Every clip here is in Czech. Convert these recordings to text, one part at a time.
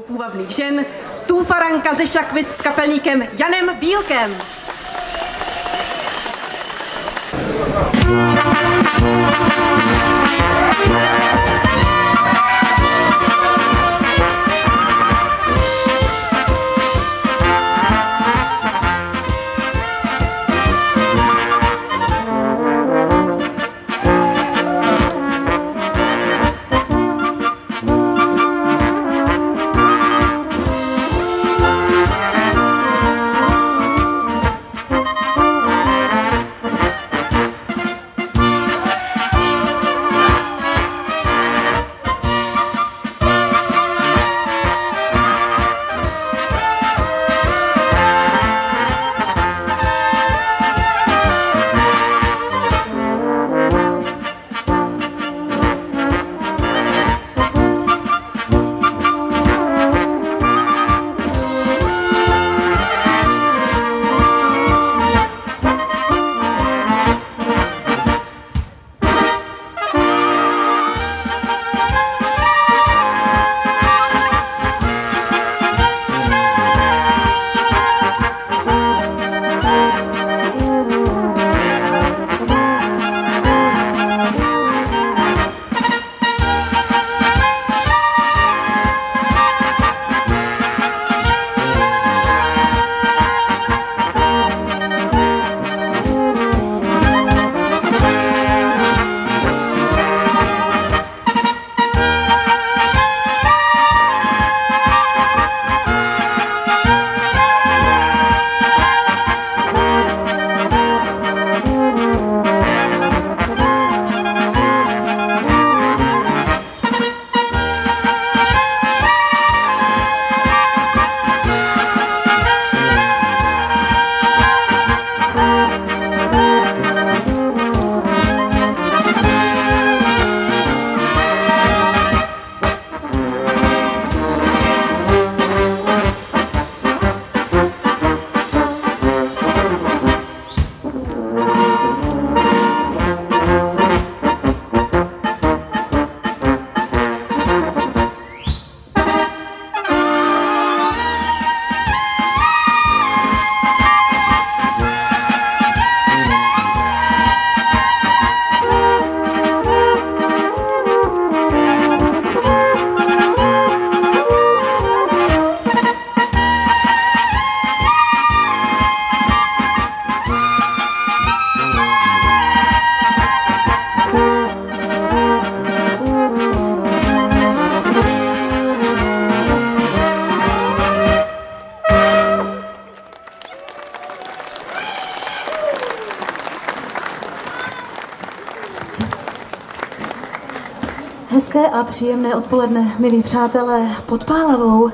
půvabných žen, Tůfaranka ze Šakvic s kapelníkem Janem Bílkem. Hezké a příjemné odpoledne, milí přátelé, pod Pálavou,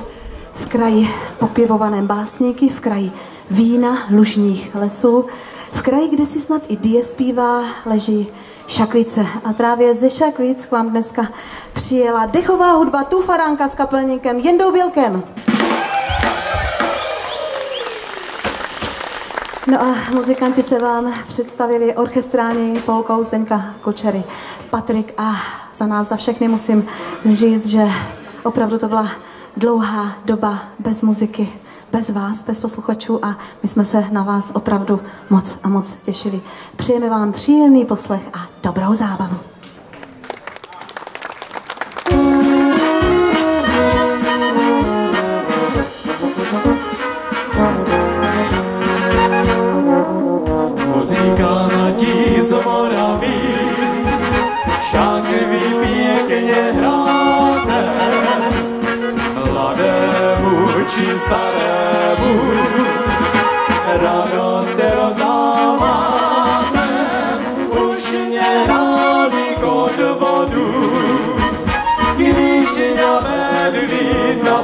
v kraji opěvovaném básníky, v kraji vína, lužních lesů, v kraji, kde si snad i die zpívá, leží Šakvice. A právě ze Šakvic k vám dneska přijela dechová hudba Tufaránka s kapelníkem Jendou Bělkem. No a muzikanti se vám představili orchestrální polkou Zdeňka Kočery, Patrik a za nás, za všechny musím říct, že opravdu to byla dlouhá doba bez muziky, bez vás, bez posluchačů a my jsme se na vás opravdu moc a moc těšili. Přejeme vám příjemný poslech a dobrou zábavu.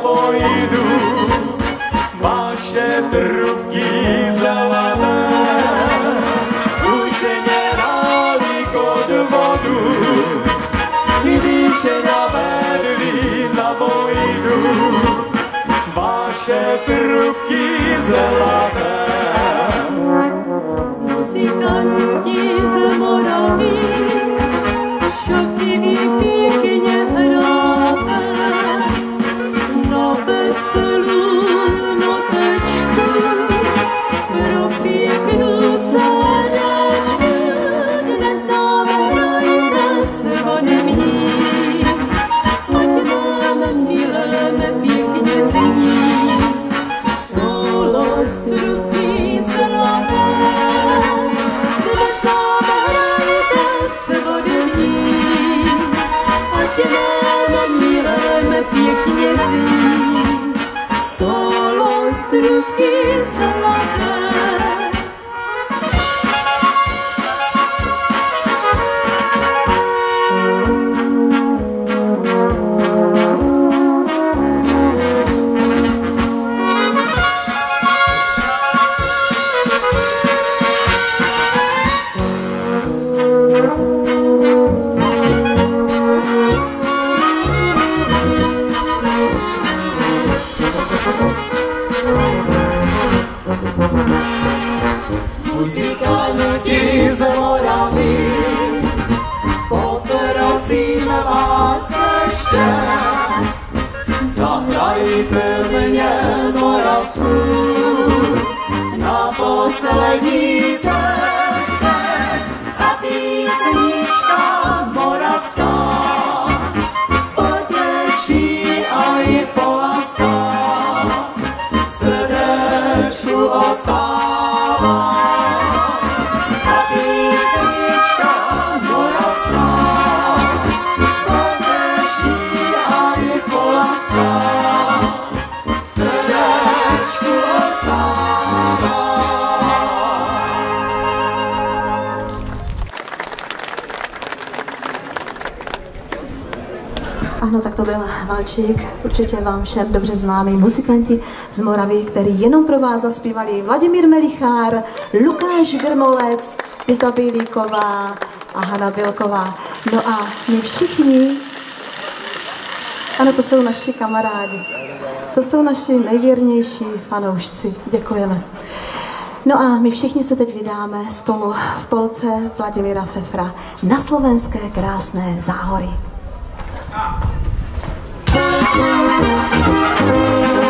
Vojnu vaše trubky zelené. Už mě rádi kod vodu, když navedli na vojnu vaše trubky zelaté. Muzikanti z Moraví, Valčík, určitě vám všem dobře známý muzikanti z Moravy, který jenom pro vás zaspívali Vladimír Melichár, Lukáš Grmolec, Vita Bílíková a Hana Bilková. No a my všichni, ano, to jsou naši kamarádi, to jsou naši nejvěrnější fanoušci. Děkujeme. No a my všichni se teď vydáme spolu v polce Vladimíra Fefra na slovenské krásné záhory. Música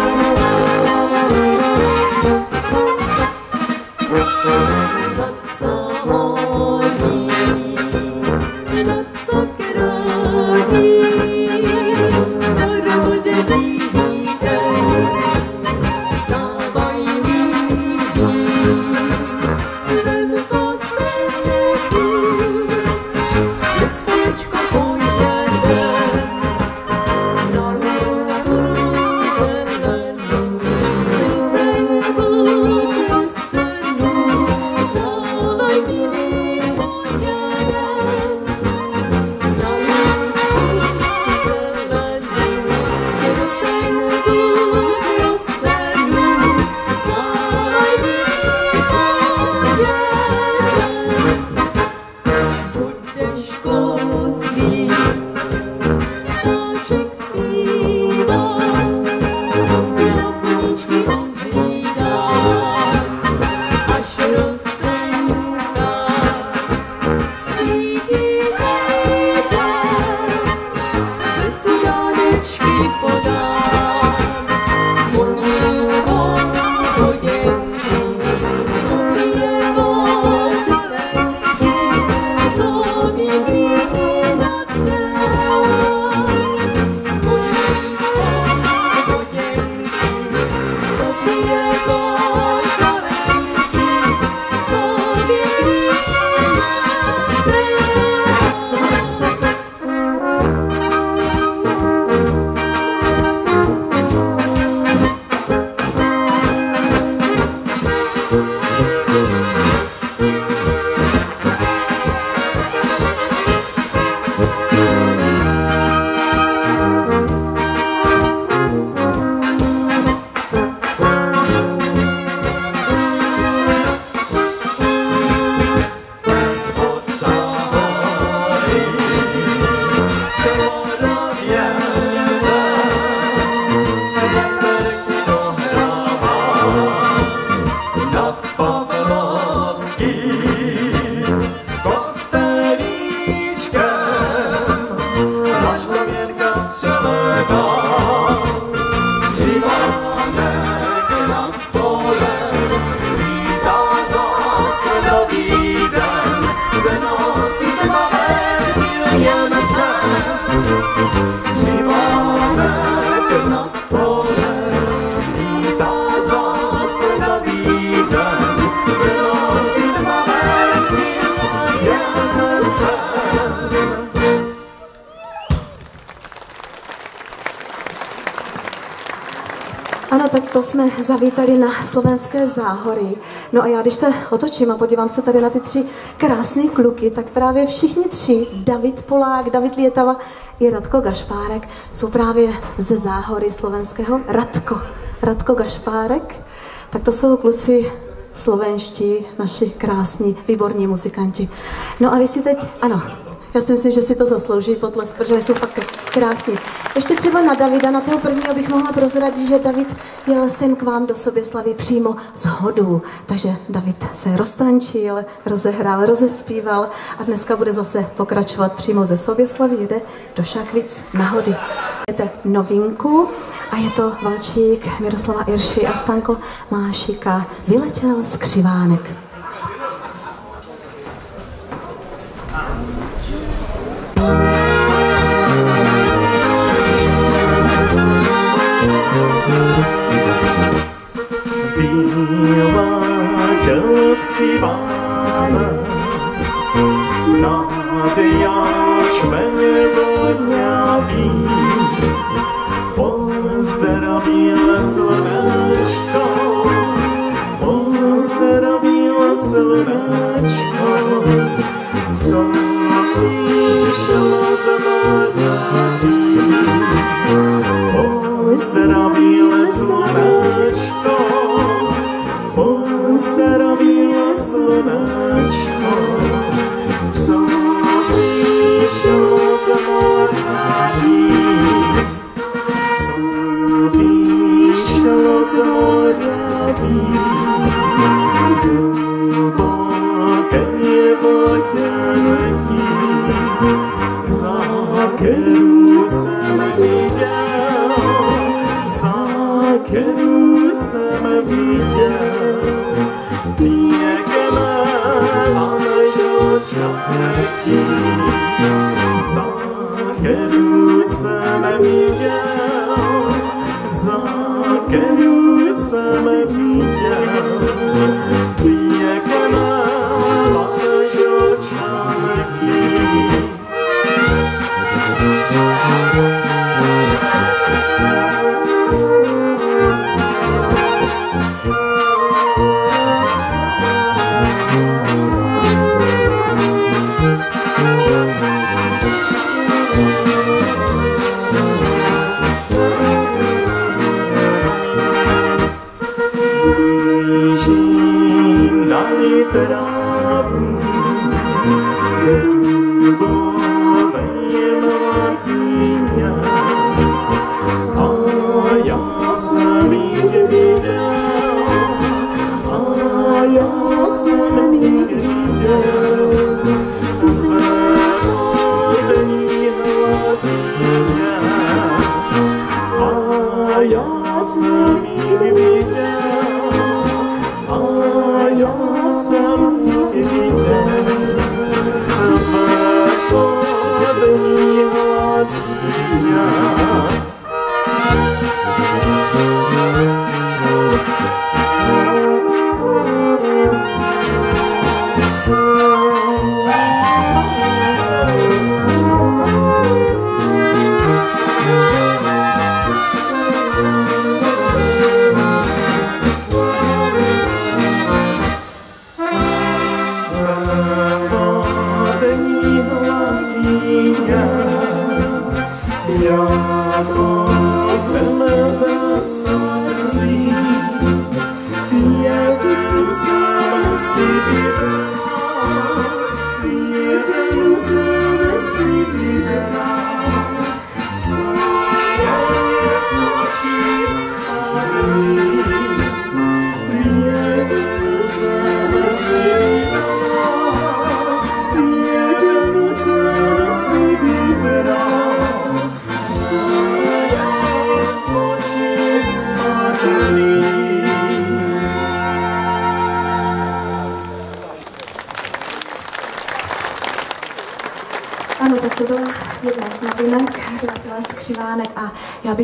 to jsme zavítali na slovenské záhory. No a já když se otočím a podívám se tady na ty tři krásné kluky, tak právě všichni tři, David Polák, David Lietava i Radko Gašpárek, jsou právě ze záhory slovenského. Radko, Radko Gašpárek, tak to jsou kluci slovenští, naši krásní, výborní muzikanti. No a vy si teď, ano, já si myslím, že si to zaslouží potlesk, protože jsou fakt krásní. Ještě třeba na Davida, na toho prvního bych mohla prozradit, že David jel sem k vám do sobě slaví přímo z hodu. Takže David se roztančil, rozehrál, rozespíval a dneska bude zase pokračovat přímo ze sobě slaví, jede do Šakvic na hody. Jete novinku a je to Valčík Miroslava Irši a Stanko Mášika. Vyletěl z křivánek. Vyletěl z křivána nad jáčmeně vodňavý. Pozdravil slunečko, pozdravil slunečko, co vyšlo z vodňavý. Pozdravil slunečko, pozdravil slunečko, co jsem viděl, pěkné manželčanky, za kterou jsem viděl, za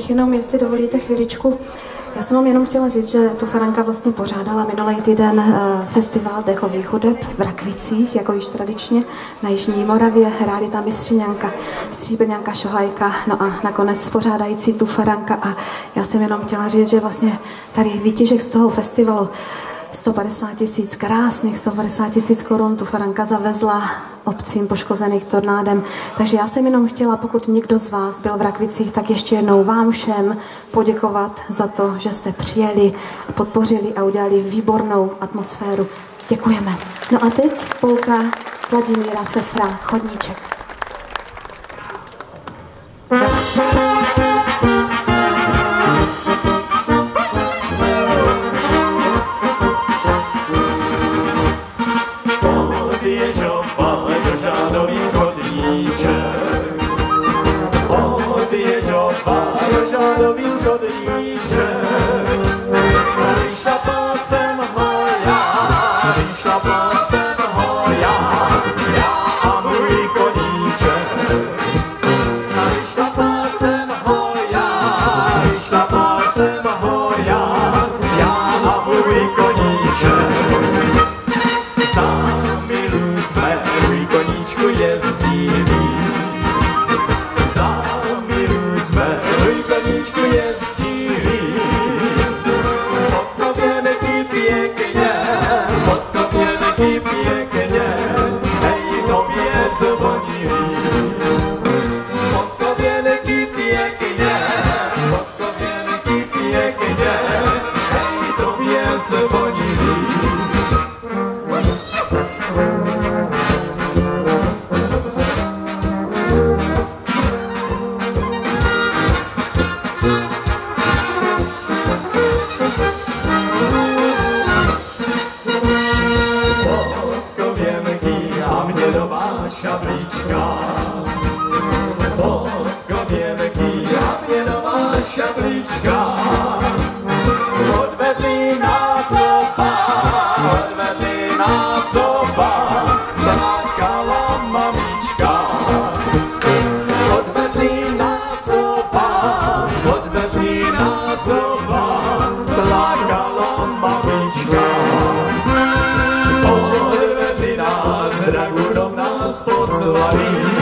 bych jenom, jestli dovolíte chviličku, já jsem vám jenom chtěla říct, že tu Faranka vlastně pořádala minulý týden eh, festival dechových hudeb v Rakvicích, jako již tradičně na Jižní Moravě. Hráli tam i Stříňanka, Stříbrňanka Šohajka, no a nakonec pořádající tu Faranka. A já jsem jenom chtěla říct, že vlastně tady výtěžek z toho festivalu 150 tisíc, krásných 150 tisíc korun tu Faranka zavezla obcím poškozených tornádem. Takže já jsem jenom chtěla, pokud někdo z vás byl v Rakvicích, tak ještě jednou vám všem poděkovat za to, že jste přijeli, podpořili a udělali výbornou atmosféru. Děkujeme. No a teď polka Vladimíra Fefra, chodníček. Měnová šablička. Podkověnky a měnová šablička. Nás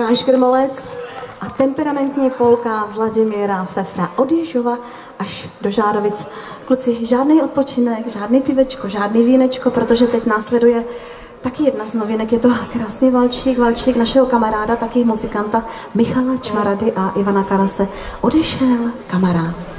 Lukáš Grmolec a temperamentní polka Vladimíra Fefra od Ježova až do Žádovic. Kluci, žádný odpočinek, žádný pivečko, žádný vínečko, protože teď následuje taky jedna z novinek, je to krásný valčík, valčík našeho kamaráda, taky muzikanta Michala Čmarady a Ivana Karase. Odešel kamarád.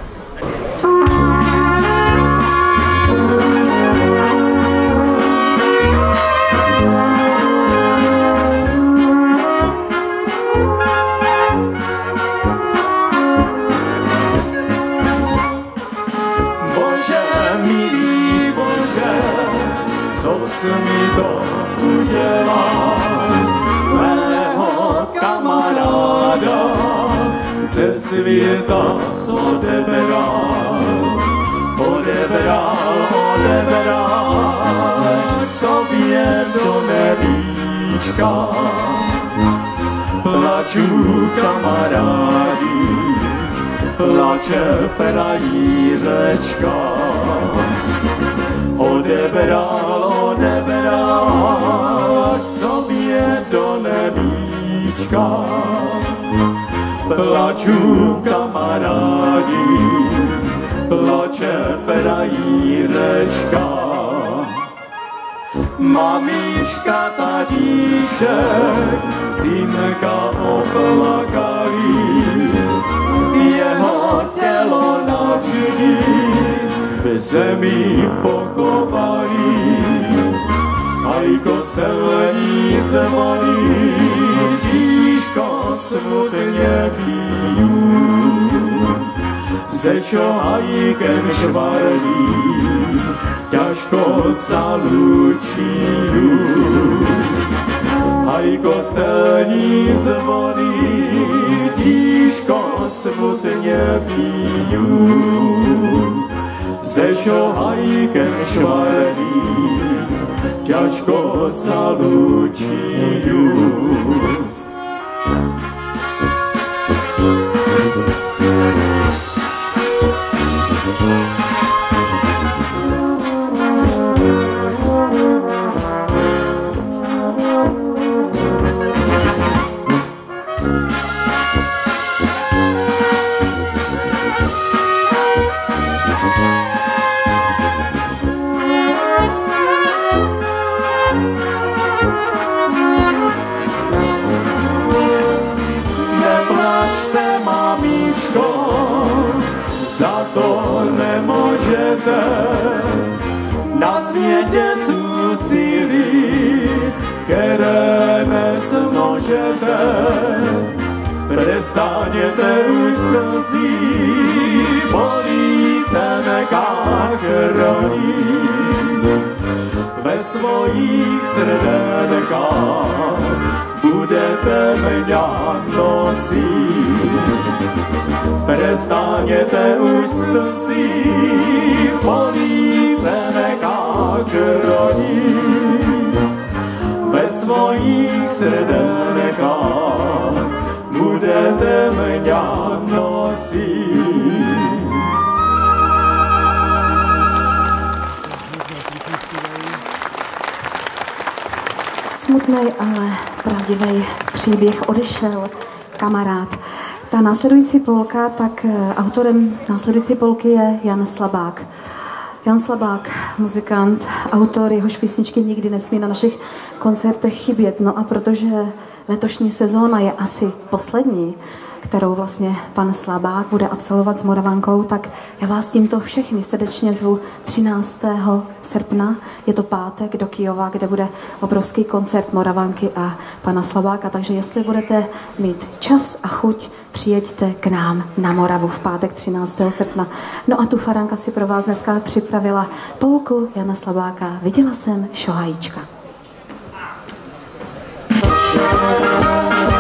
Světa odebral, odebral, odebral sobě do nebíčka. Plaču kamarádi, plače frajírečka. Odebral, odebral sobě do nebíčka. Plaču kamarádi, plače frajírečka. Mamička, tatíček, synka oplakali, jeho tělo navždy v zemi pochovali. A i kostelní zvoní smutně piju, se šohajkem švarlí, ťažko sa lučiju. Aj kostelní zvony, tížko smutně piju, se šohajkem švarlí, ťažko sa Prestaňte už slzí, bolíce nechá chránit ve svojich srdenkách budete mě nosit. Prestaňte už slzí, políce nechá chránit. Ve svojich srdenkách budete mě nosit. Smutný, ale pravdivý příběh odešel kamarád. Ta následující polka, tak eh, autorem následující polky je Jan Slabák. Jan Slabák, muzikant, autor, jehož písničky nikdy nesmí na našich koncertech chybět. No a protože letošní sezóna je asi poslední, kterou vlastně pan Slabák bude absolvovat s Moravankou, tak já vás tímto všechny srdečně zvu 13. srpna. Je to pátek do Kijova, kde bude obrovský koncert Moravanky a pana Slabáka. Takže jestli budete mít čas a chuť, přijeďte k nám na Moravu v pátek 13. srpna. No a tu Faranka si pro vás dneska připravila polku Jana Slabáka. Viděla jsem šohajíčka. Když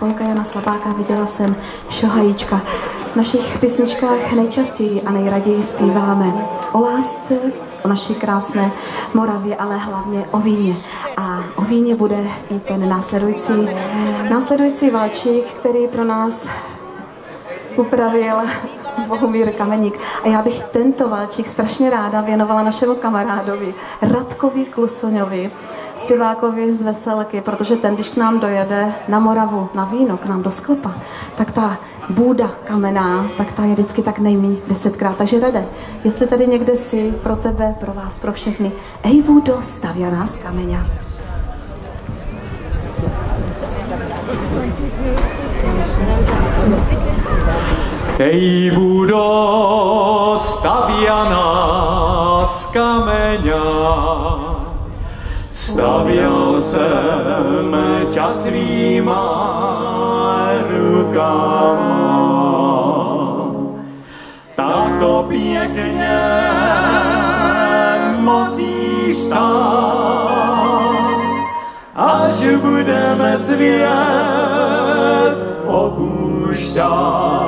Polka, Jana Slabáka, viděla jsem Šohajíčka. V našich písničkách nejčastěji a nejraději zpíváme o lásce, o naší krásné Moravě, ale hlavně o víně. A o víně bude i ten následující, následující valčík, který pro nás upravil Bohumír Kameník. A já bych tento valčík strašně ráda věnovala našemu kamarádovi Radkovi Klusoňovi, zpěvákovi z Veselky, protože ten, když k nám dojede na Moravu, na víno, k nám do sklepa, tak ta bůda kamená, tak ta je vždycky tak nejmí desetkrát. Takže Rade, jestli tady někde si pro tebe, pro vás, pro všechny, ej bůdo, stavěná z kameňa. Ej budo stavianá z kameňa, stavěl jsem ťa svýma rukama. Tak to pěkně musíš stát, až budeme svět opušťat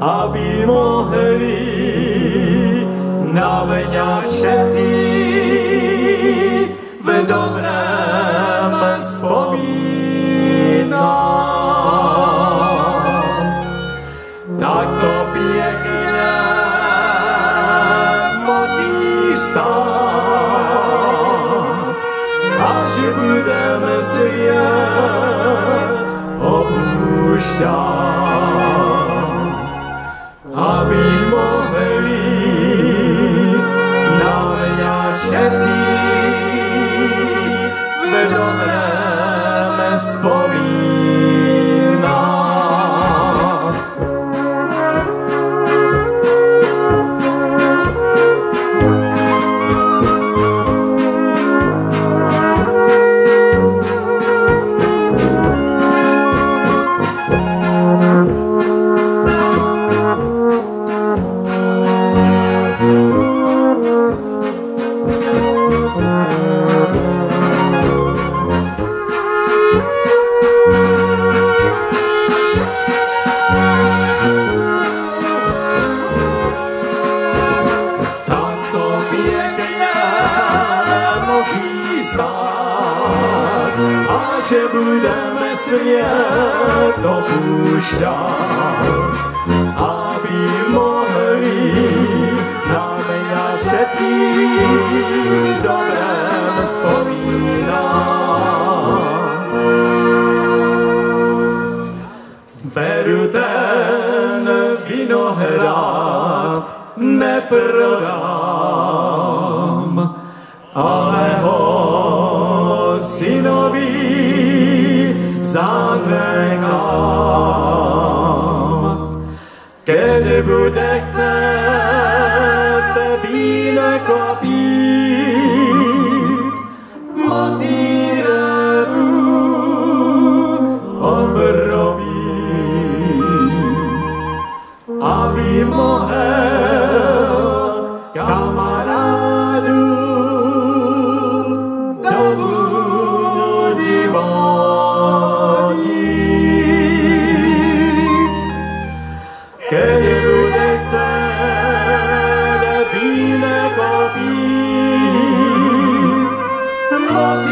aby mohli na mňa všetci dobrém vzpomínat. Tak to pěkně musíš stát, až budeme svět opušťat aby mohli v dobrém svět opušťat, aby mohli na mě všetci v dobrém vzpomínat. Veru ten vinohrad neprodám, Keď bude chcet víno musí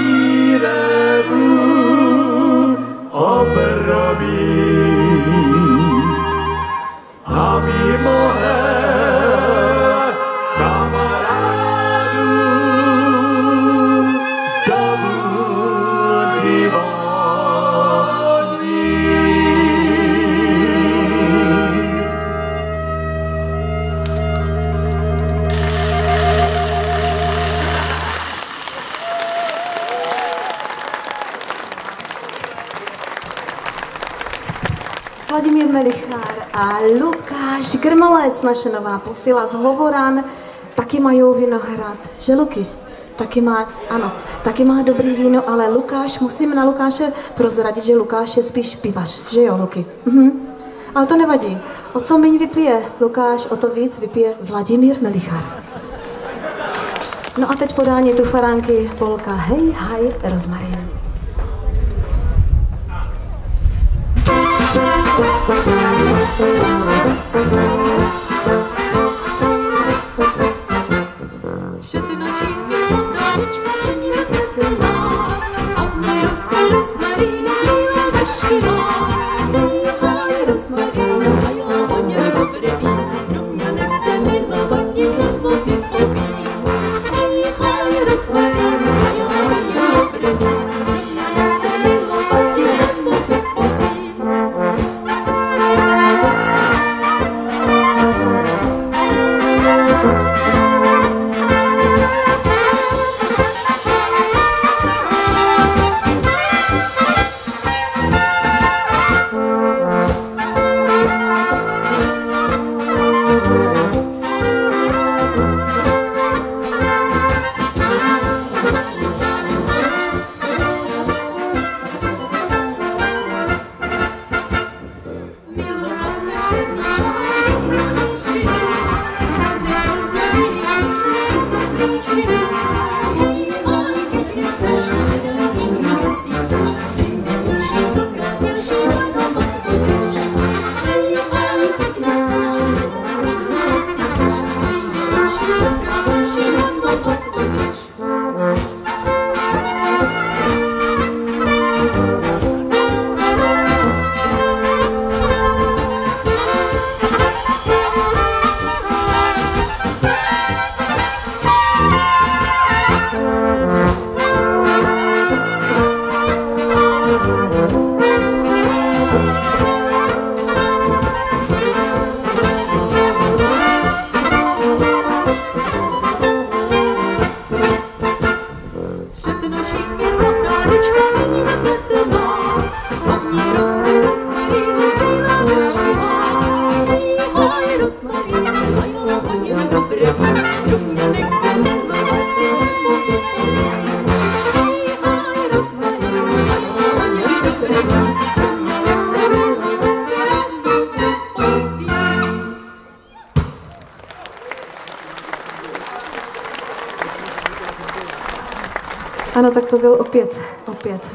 naše nová posila z Hovoran, taky mají vinohrad, že Luky? Taky má, ano, taky má dobrý víno, ale Lukáš, musím na Lukáše prozradit, že Lukáš je spíš pivař, že jo, Luky? Mhm. Ale to nevadí. O co méně vypije Lukáš, o to víc vypije Vladimír Melichar. No a teď podání tu faránky Polka Hej, haj, rozmarin.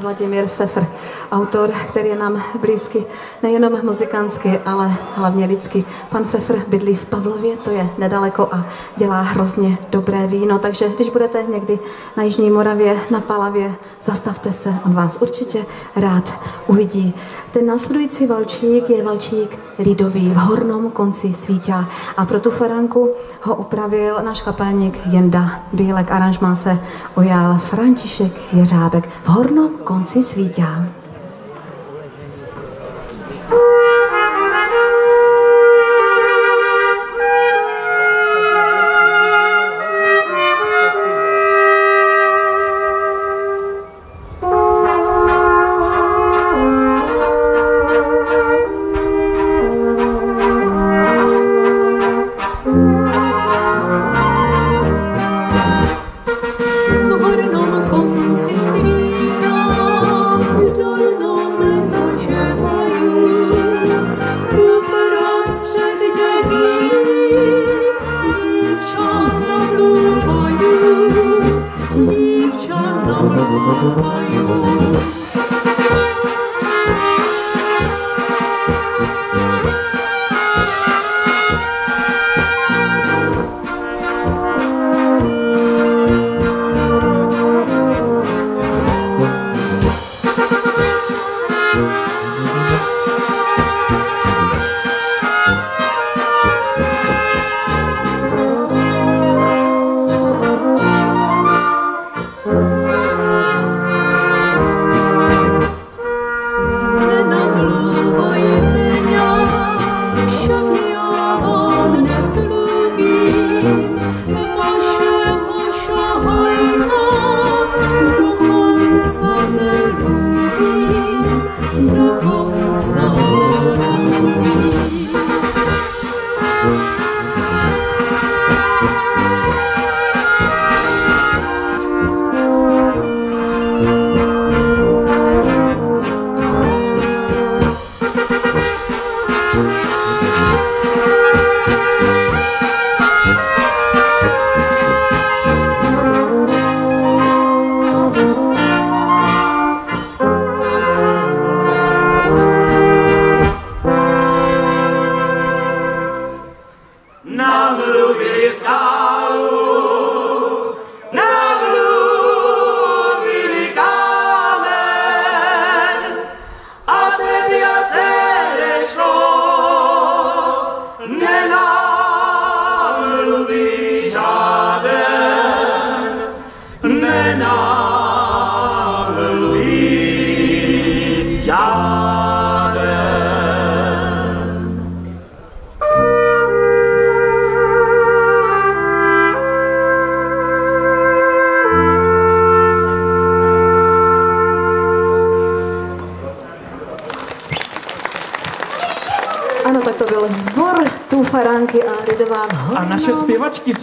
فلاديمير الفافر autor, který je nám blízky nejenom muzikantsky, ale hlavně lidsky. Pan Pfeffer bydlí v Pavlově, to je nedaleko a dělá hrozně dobré víno, takže když budete někdy na Jižní Moravě, na Palavě, zastavte se, on vás určitě rád uvidí. Ten následující valčík je valčík lidový v hornom konci svítá a pro tu faránku ho upravil náš kapelník Jenda Bílek. Aranžmá se ujal František Jeřábek v hornom konci svítá.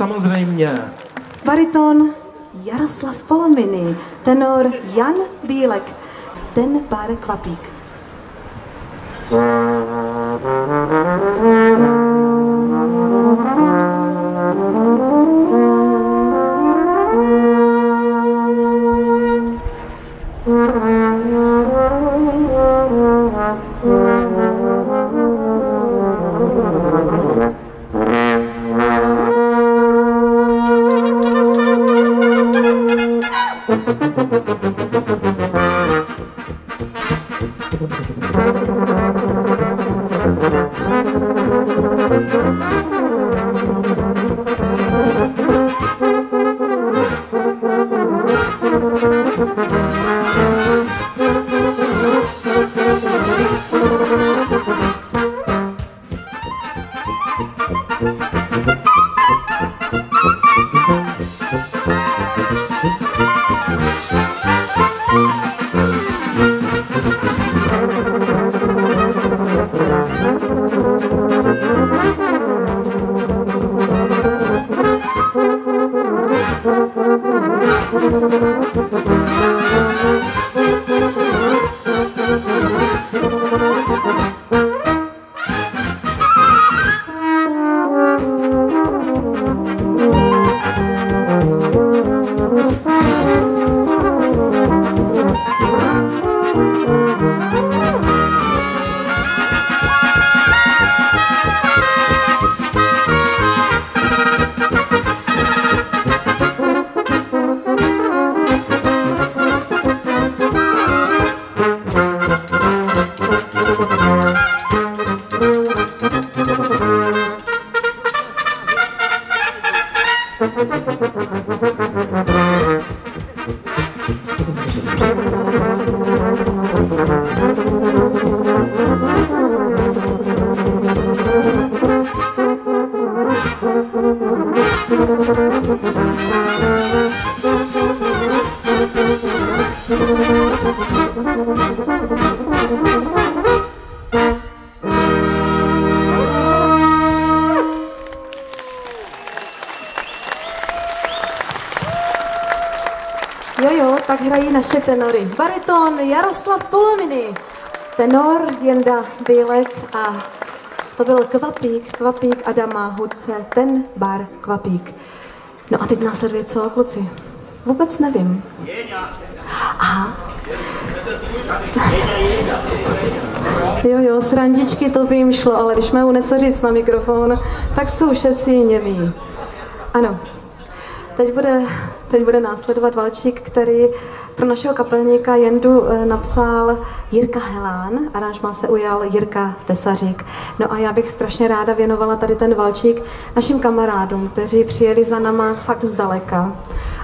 Samozřejmě. Bariton Jaroslav Polominy, tenor Jan Bílek, ten pár kvapík. Naše tenory. Bariton Jaroslav Polominy, tenor Jenda Bílek a to byl kvapík, kvapík Adama Hudce, ten bar kvapík. No a teď následuje co, kluci? Vůbec nevím. Aha. Jo, jo, srandičky to by jim šlo, ale když mají něco říct na mikrofon, tak jsou všetci neví. Ano, Teď bude, teď bude následovat valčík, který pro našeho kapelníka Jendu eh, napsal Jirka Helán, aranžma se ujal Jirka Tesařík. No a já bych strašně ráda věnovala tady ten valčík našim kamarádům, kteří přijeli za náma fakt zdaleka.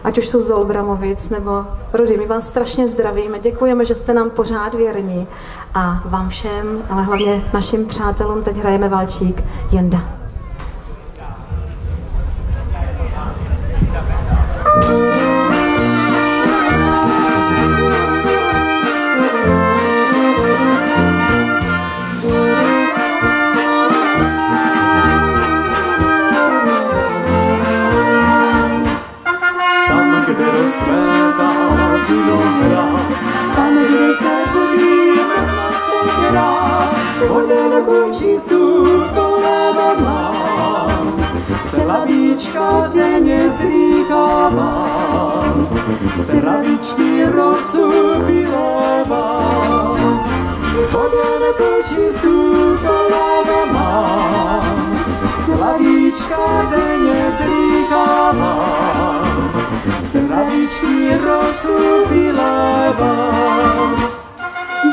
Ať už jsou z Olbramovic nebo Rudy, my vás strašně zdravíme, děkujeme, že jste nám pořád věrní a vám všem, ale hlavně našim přátelům teď hrajeme valčík Jenda. Vodenku čistou kolem mám. Se lavíčka denně slýchávám, z travičky rosu vylévám. Vodenku čistou kolem mám, Slavíčka denně slýchávám, z travičky rosu vylévám.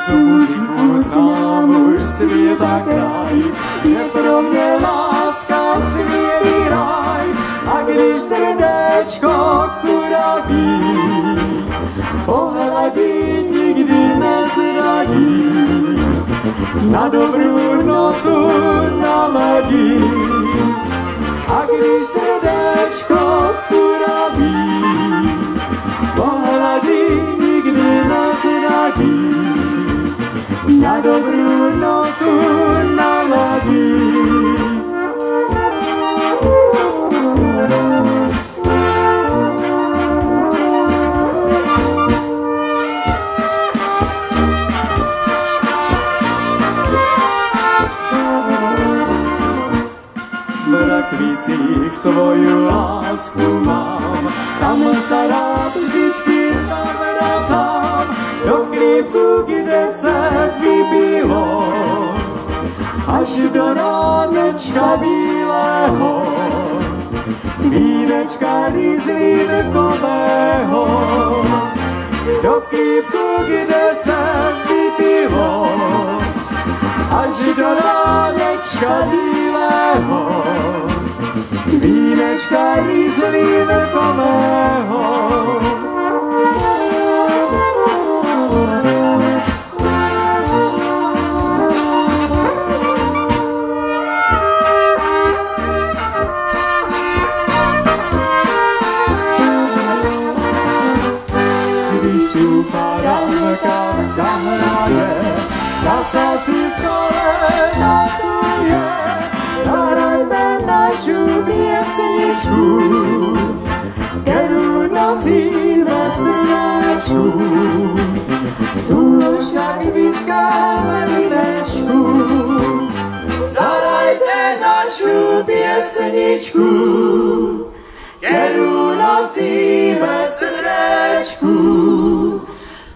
Tu muziku znám už světa kraj, je pro mě láska světý raj. A když srdéčko kuraví, pohladí nikdy nezradí, na dobrou notu naladí. A když srdéčko kuraví, na dobrou notu naladí. rakvicích svoju lásku mám, tam se rád navracám, do sklípku, kde se vybílo, až do ránečka bílého, vínečka rýzlínkového. Do sklípku, kde se vypilo, až do ránečka bílého, vínečka rýzlínkového. Zahraje, Kasa si zahrajte našu pěsničku, kterou nosíme v srdečku. Tu šakvická mlinečku, zahrajte našu pěsničku, kterou nosíme v srdečku.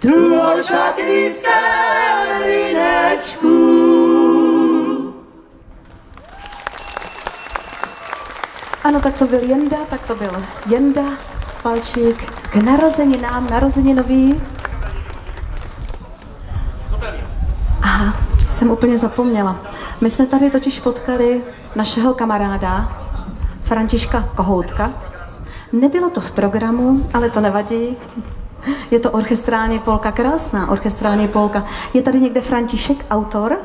Tu očakvické linečku. Ano, tak to byl Jenda, tak to byl Jenda Palčík k narozeninám, narozeninový. Aha, jsem úplně zapomněla. My jsme tady totiž potkali našeho kamaráda Františka Kohoutka. Nebylo to v programu, ale to nevadí. Je to orchestrální polka, krásná orchestrální polka. Je tady někde František, autor?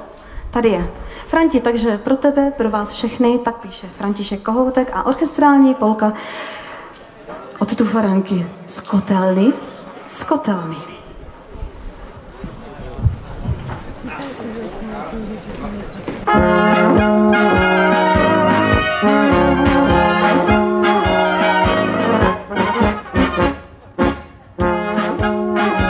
Tady je. Franti, takže pro tebe, pro vás všechny, tak píše František Kohoutek a orchestrální polka od Tufaranky z Kotelny. Z Kotelny. Thank Música